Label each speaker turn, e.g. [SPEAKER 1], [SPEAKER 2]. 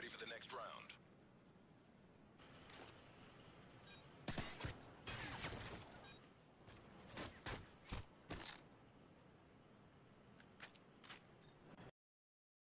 [SPEAKER 1] ready for the next.